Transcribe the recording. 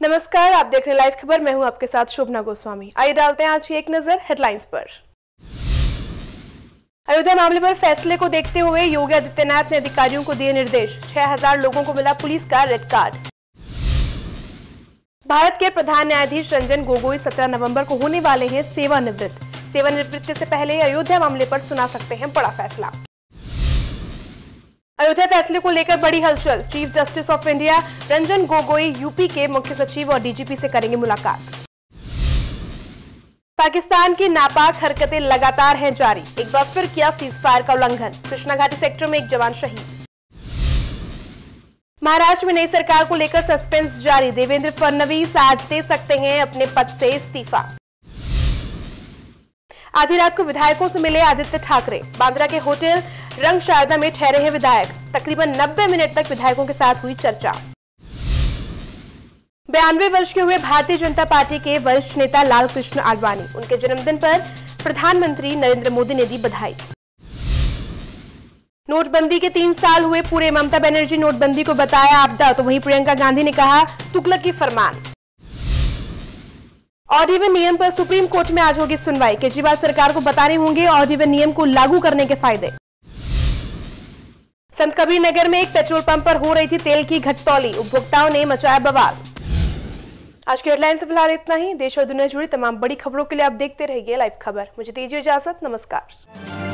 नमस्कार, आप देख रहे हैं लाइव खबर। मैं हूँ आपके साथ शोभना गोस्वामी। आइए डालते हैं आज की एक नज़र हेडलाइंस पर। अयोध्या मामले पर फैसले को देखते हुए योगी आदित्यनाथ ने अधिकारियों को दिए निर्देश। 6000 लोगों को मिला पुलिस का रेड कार्ड। भारत के प्रधान न्यायाधीश रंजन गोगोई 17 नवंबर को होने वाले हैं सेवानिवृत्त। सेवानिवृत्ति से पहले अयोध्या मामले पर सुना सकते हैं बड़ा फैसला। अयोध्या फैसले को लेकर बड़ी हलचल। Chief justice of India Ranjan Gogoi UP के मुख्य सचिव और डीजीपी से करेंगे मुलाकात। पाकिस्तान की नापाक हरकतें लगातार हैं जारी। एक बार फिर किया सीज फायर का उल्लंघन। कृष्णा घाटी सेक्टर में एक जवान शहीद। महाराष्ट्र में नई सरकार को लेकर सस्पेंस जारी। देवेंद्र फडणवीस आज दे सकते हैं अपने पद से इस्तीफा। आधी रात को विधायकों से मिले आदित्य ठाकरे। बांद्रा के होटल रंग शारदा में ठहरे हैं विधायक। तकरीबन 90 मिनट तक विधायकों के साथ हुई चर्चा। बयानवे वर्ष के हुए भारतीय जनता पार्टी के वरिष्ठ नेता लाल कृष्ण आडवाणी। उनके जन्मदिन पर प्रधानमंत्री नरेंद्र मोदी ने दी बधाई। नोटबंदी के तीन साल हुए पूरे ममता बनर्जी नोटबंदी को बताया आपदा तो वहीं प्रियंका गांधी ने कहा, तुगलक की फरमान। ऑड इवन नियम पर सुप्रीम कोर्ट में आज होगी सुनवाई। केजरीवाल सरकार को बताने होंगे ऑड इवन नियम को लागू करने के फ़ायदे। संत कबीर नगर में एक पेट्रोल पंप पर हो रही थी तेल की घटतौली। उपभोक्ताओं ने मचाया बवाल। आज के हेडलाइन से फ़िलहाल इतना ही। देश और दुनिया जुड़ी तमाम बड़ी खबरों के लिए आप देखते रहिए लाइव खबर मुझे दीजिए इजाज़त। नमस्कार।